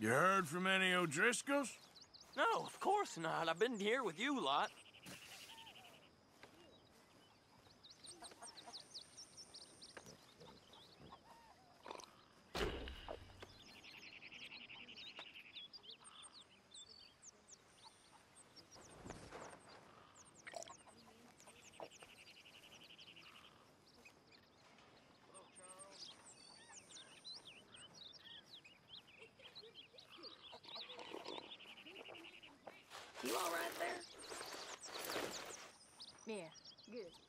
You heard from any O'Driscolls? No, of course not. I've been here with you a lot. You all right there? Yeah, good.